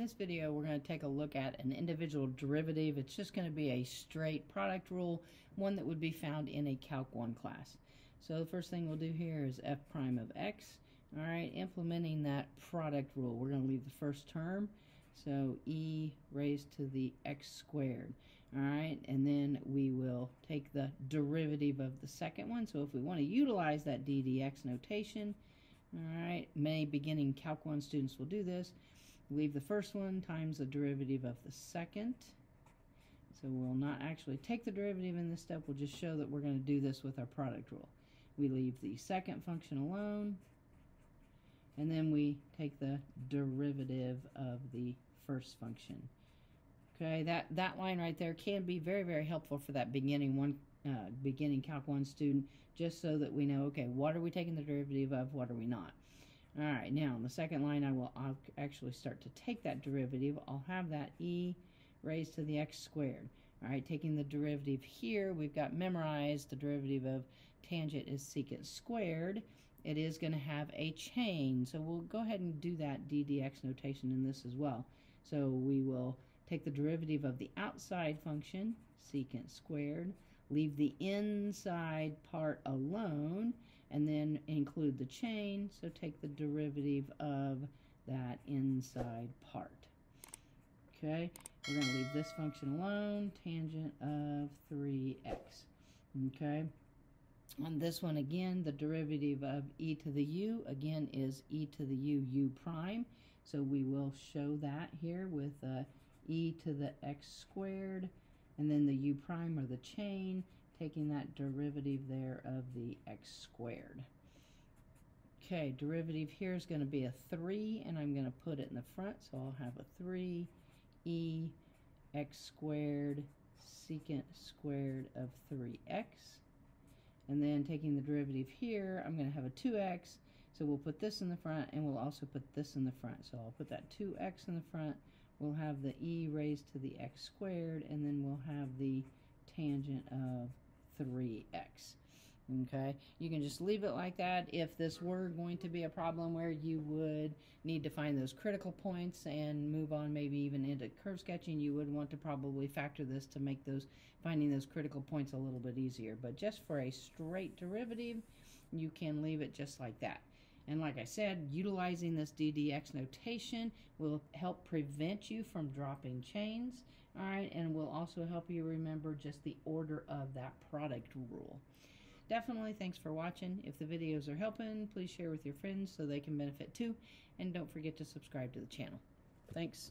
this video, we're going to take a look at an individual derivative. It's just going to be a straight product rule, one that would be found in a Calc 1 class. So the first thing we'll do here is f prime of x. All right, implementing that product rule, we're going to leave the first term. So e raised to the x squared. All right, and then we will take the derivative of the second one. So if we want to utilize that d dx notation, all right, many beginning Calc 1 students will do this. Leave the first one times the derivative of the second. So we'll not actually take the derivative in this step. We'll just show that we're going to do this with our product rule. We leave the second function alone. And then we take the derivative of the first function. Okay, that, that line right there can be very, very helpful for that beginning one uh, beginning Calc 1 student, just so that we know, okay, what are we taking the derivative of, what are we not. All right, now on the second line, I will I'll actually start to take that derivative. I'll have that e raised to the x squared. All right, taking the derivative here, we've got memorized the derivative of tangent is secant squared. It is going to have a chain, so we'll go ahead and do that d dx notation in this as well. So we will take the derivative of the outside function, secant squared, leave the inside part alone, and then include the chain, so take the derivative of that inside part. Okay, we're going to leave this function alone, tangent of 3x. Okay, on this one again, the derivative of e to the u, again, is e to the u u prime. So we will show that here with uh, e to the x squared, and then the u prime or the chain, taking that derivative there of the x squared. Okay, derivative here is going to be a 3, and I'm going to put it in the front, so I'll have a 3 e x squared secant squared of 3x. And then taking the derivative here, I'm going to have a 2x, so we'll put this in the front, and we'll also put this in the front. So I'll put that 2x in the front, we'll have the e raised to the x squared, and then we'll have the tangent of 3x. Okay, you can just leave it like that. If this were going to be a problem where you would need to find those critical points and move on maybe even into curve sketching, you would want to probably factor this to make those finding those critical points a little bit easier. But just for a straight derivative, you can leave it just like that. And like I said, utilizing this DDX notation will help prevent you from dropping chains, all right, and will also help you remember just the order of that product rule. Definitely thanks for watching. If the videos are helping, please share with your friends so they can benefit too. And don't forget to subscribe to the channel. Thanks.